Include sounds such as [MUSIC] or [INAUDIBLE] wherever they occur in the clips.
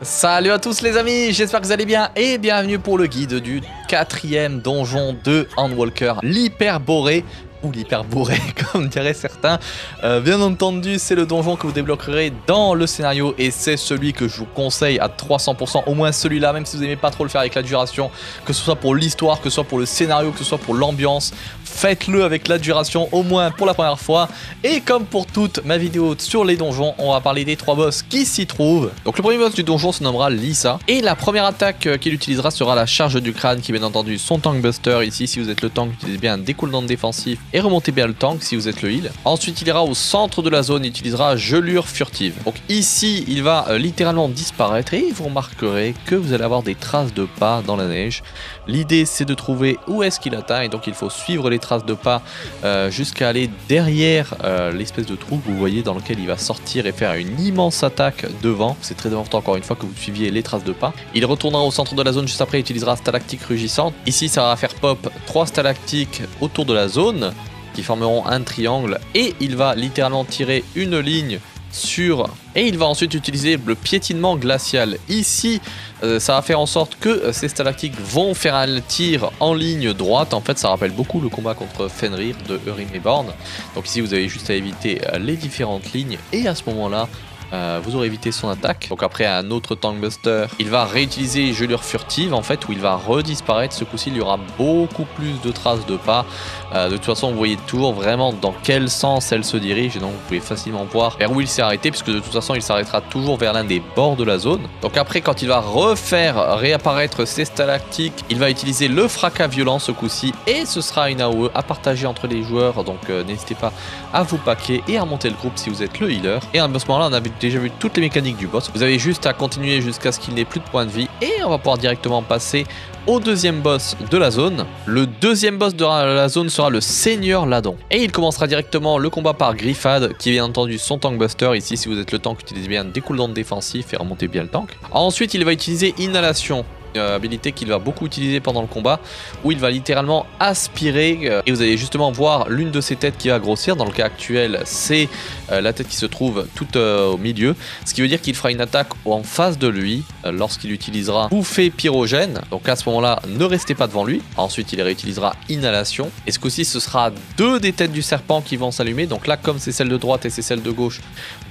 Salut à tous les amis, j'espère que vous allez bien et bienvenue pour le guide du quatrième donjon de Handwalker, l'hyperboré ou l'hyperboré [LAUGHS] comme diraient certains. Euh, bien entendu c'est le donjon que vous débloquerez dans le scénario et c'est celui que je vous conseille à 300%, au moins celui-là, même si vous n'aimez pas trop le faire avec la duration, que ce soit pour l'histoire, que ce soit pour le scénario, que ce soit pour l'ambiance, faites-le avec la duration au moins pour la première fois. Et comme pour toute ma vidéo sur les donjons, on va parler des trois boss qui s'y trouvent. Donc le premier boss du donjon se nommera Lisa. Et la première attaque euh, qu'il utilisera sera la charge du crâne qui bien entendu son tank buster. Ici si vous êtes le tank, utilisez bien un découlement défensif et remontez bien le tank si vous êtes le heal. Ensuite il ira au centre de la zone, il utilisera gelure furtive. Donc ici il va euh, littéralement disparaître et vous remarquerez que vous allez avoir des traces de pas dans la neige. L'idée c'est de trouver où est-ce qu'il atteint et donc il faut suivre les traces de pas euh, jusqu'à aller derrière euh, l'espèce de trou que vous voyez dans lequel il va sortir et faire une immense attaque devant. C'est très important encore une fois que vous suiviez les traces de pas. Il retournera au centre de la zone juste après, il utilisera stalactique rugissante. Ici ça va faire pop trois stalactiques autour de la zone qui formeront un triangle et il va littéralement tirer une ligne sur et il va ensuite utiliser le piétinement glacial. Ici, euh, ça va faire en sorte que euh, ces stalactiques vont faire un tir en ligne droite. En fait, ça rappelle beaucoup le combat contre Fenrir de Urim et Born. Donc ici, vous avez juste à éviter euh, les différentes lignes et à ce moment-là, euh, vous aurez évité son attaque. Donc après un autre Tankbuster, il va réutiliser gelure furtive en fait où il va redisparaître. Ce coup-ci, il y aura beaucoup plus de traces de pas. Euh, de toute façon, vous voyez toujours vraiment dans quel sens elle se dirige et donc vous pouvez facilement voir vers où il s'est arrêté puisque de toute façon, il s'arrêtera toujours vers l'un des bords de la zone. Donc après, quand il va refaire réapparaître ses stalactiques, il va utiliser le fracas violent ce coup-ci et ce sera une AOE à partager entre les joueurs. Donc euh, n'hésitez pas à vous paquer et à monter le groupe si vous êtes le healer. Et à ce moment-là, on a déjà vu toutes les mécaniques du boss. Vous avez juste à continuer jusqu'à ce qu'il n'ait plus de points de vie et on va pouvoir directement passer au deuxième boss de la zone. Le deuxième boss de la zone sera le Seigneur Ladon. Et il commencera directement le combat par Griffad, qui est bien entendu son tank buster. Ici, si vous êtes le tank, utilisez bien des cooldowns défensifs et remontez bien le tank. Ensuite, il va utiliser Inhalation euh, habilité qu'il va beaucoup utiliser pendant le combat, où il va littéralement aspirer, euh, et vous allez justement voir l'une de ses têtes qui va grossir, dans le cas actuel c'est euh, la tête qui se trouve tout au milieu, ce qui veut dire qu'il fera une attaque en face de lui, lorsqu'il utilisera bouffée pyrogène, donc à ce moment-là ne restez pas devant lui, ensuite il réutilisera inhalation, et ce coup-ci ce sera deux des têtes du serpent qui vont s'allumer, donc là comme c'est celle de droite et c'est celle de gauche,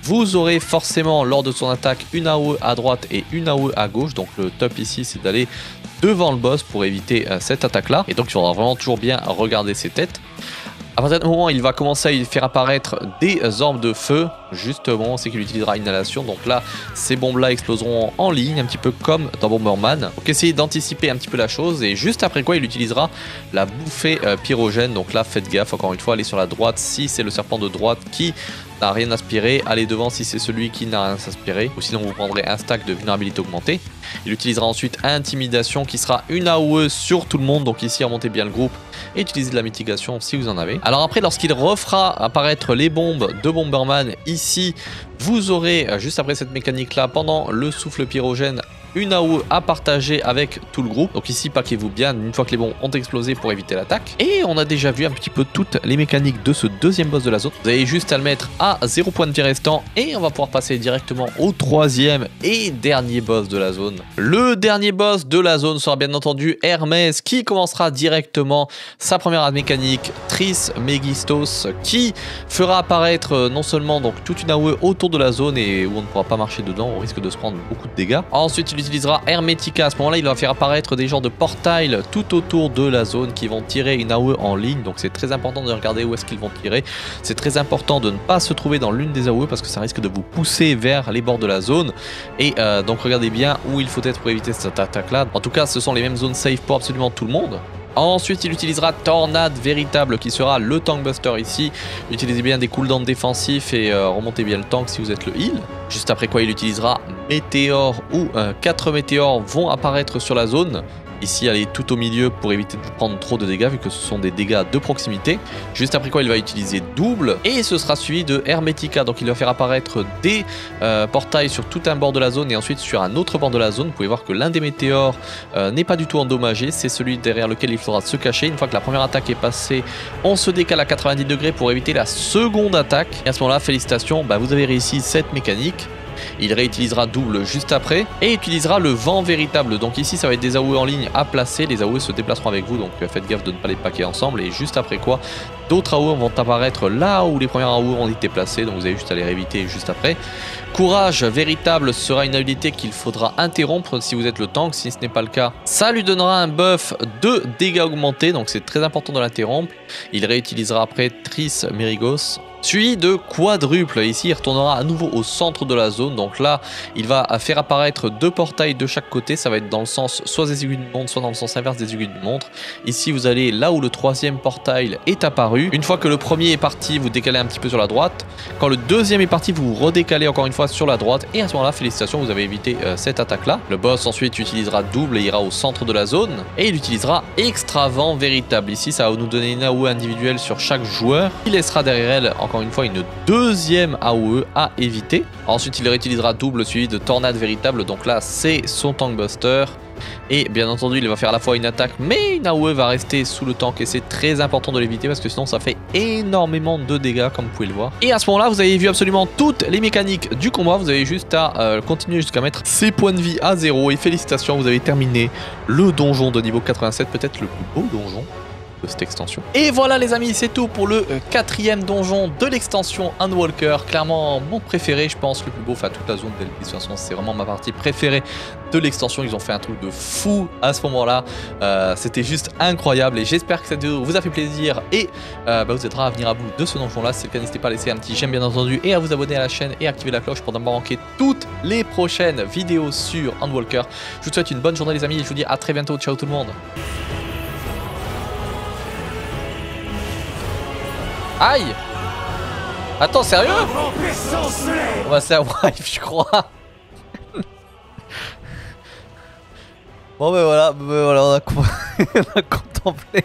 vous aurez forcément lors de son attaque une AOE à droite et une AOE à gauche, donc le top ici c'est d'aller devant le boss pour éviter euh, cette attaque là et donc il faudra vraiment toujours bien regarder ses têtes. À partir du moment où il va commencer à faire apparaître des orbes de feu, justement, c'est qu'il utilisera inhalation. Donc là, ces bombes-là exploseront en ligne, un petit peu comme dans Bomberman. Donc essayez d'anticiper un petit peu la chose. Et juste après quoi, il utilisera la bouffée euh, pyrogène. Donc là, faites gaffe, encore une fois, allez sur la droite si c'est le serpent de droite qui n'a rien aspiré, allez devant si c'est celui qui n'a rien aspiré, ou sinon vous prendrez un stack de vulnérabilité augmentée. Il utilisera ensuite intimidation qui sera une AOE sur tout le monde, donc ici remontez bien le groupe et utilisez de la mitigation si vous en avez. Alors après lorsqu'il refera apparaître les bombes de Bomberman vous aurez juste après cette mécanique là pendant le souffle pyrogène une AOE à partager avec tout le groupe. Donc ici, paquez-vous bien une fois que les bombes ont explosé pour éviter l'attaque. Et on a déjà vu un petit peu toutes les mécaniques de ce deuxième boss de la zone. Vous avez juste à le mettre à 0 point de vie restant et on va pouvoir passer directement au troisième et dernier boss de la zone. Le dernier boss de la zone sera bien entendu Hermès qui commencera directement sa première mécanique Tris Megistos qui fera apparaître euh, non seulement donc toute une AOE autour de la zone et où on ne pourra pas marcher dedans, on risque de se prendre beaucoup de dégâts. Ensuite, il utilisera Hermetica. À ce moment-là, il va faire apparaître des genres de portails tout autour de la zone qui vont tirer une AOE en ligne. Donc c'est très important de regarder où est-ce qu'ils vont tirer. C'est très important de ne pas se trouver dans l'une des AOE parce que ça risque de vous pousser vers les bords de la zone. Et euh, donc regardez bien où il faut être pour éviter cette attaque-là. En tout cas, ce sont les mêmes zones safe pour absolument tout le monde. Ensuite, il utilisera Tornade Véritable qui sera le Tank Buster ici. Utilisez bien des cooldowns défensifs et euh, remontez bien le tank si vous êtes le heal. Juste après quoi, il utilisera Météore 4 euh, météores vont apparaître sur la zone. Ici, aller tout au milieu pour éviter de prendre trop de dégâts vu que ce sont des dégâts de proximité. Juste après quoi, il va utiliser double et ce sera suivi de Hermetica. Donc il va faire apparaître des euh, portails sur tout un bord de la zone et ensuite sur un autre bord de la zone. Vous pouvez voir que l'un des météores euh, n'est pas du tout endommagé. C'est celui derrière lequel il faudra se cacher. Une fois que la première attaque est passée, on se décale à 90 degrés pour éviter la seconde attaque. Et à ce moment-là, félicitations, bah, vous avez réussi cette mécanique. Il réutilisera double juste après et utilisera le vent véritable. Donc ici, ça va être des AOE en ligne à placer. Les AOE se déplaceront avec vous, donc faites gaffe de ne pas les paquer ensemble. Et juste après quoi, d'autres AOE vont apparaître là où les premières AOE ont été placées. Donc vous avez juste à les rééviter juste après. Courage véritable sera une habilité qu'il faudra interrompre si vous êtes le tank. Si ce n'est pas le cas, ça lui donnera un buff de dégâts augmentés. Donc c'est très important de l'interrompre. Il réutilisera après Tris Merigos Suivi de quadruple, ici il retournera à nouveau au centre de la zone, donc là il va faire apparaître deux portails de chaque côté, ça va être dans le sens soit des aiguilles de montre, soit dans le sens inverse des aiguilles de montre. Ici vous allez là où le troisième portail est apparu, une fois que le premier est parti vous décalez un petit peu sur la droite, quand le deuxième est parti vous redécalez encore une fois sur la droite. Et à ce moment là félicitations vous avez évité euh, cette attaque là. Le boss ensuite utilisera double et ira au centre de la zone. Et il utilisera extra vent véritable, ici ça va nous donner une AOE individuelle sur chaque joueur, il laissera derrière elle encore une fois une deuxième AOE à éviter. Ensuite il réutilisera double suivi de tornade véritable, donc là c'est son tank buster. Et bien entendu il va faire à la fois une attaque mais une AOE va rester sous le tank et c'est très important de l'éviter parce que sinon ça fait énormément de dégâts comme vous pouvez le voir. Et à ce moment là vous avez vu absolument toutes les mécaniques du combat, vous avez juste à euh, continuer jusqu'à mettre ses points de vie à zéro et félicitations vous avez terminé le donjon de niveau 87, peut-être le plus beau donjon cette extension. Et voilà les amis, c'est tout pour le euh, quatrième donjon de l'extension Unwalker. Clairement mon préféré, je pense, le plus beau, enfin toute la zone de toute c'est vraiment ma partie préférée de l'extension. Ils ont fait un truc de fou à ce moment-là. Euh, c'était juste incroyable et j'espère que cette vidéo vous a fait plaisir et euh, bah, vous aidera à venir à bout de ce donjon-là. Si c'est le cas, n'hésitez pas à laisser un petit j'aime bien entendu et à vous abonner à la chaîne et activer la cloche pour ne pas manquer toutes les prochaines vidéos sur Unwalker. Je vous souhaite une bonne journée les amis et je vous dis à très bientôt. Ciao tout le monde Aïe Attends, sérieux On va un [LAUGHS] wife, je crois. bon, ben voilà, ben voilà, on a, [LAUGHS] on a contemplé.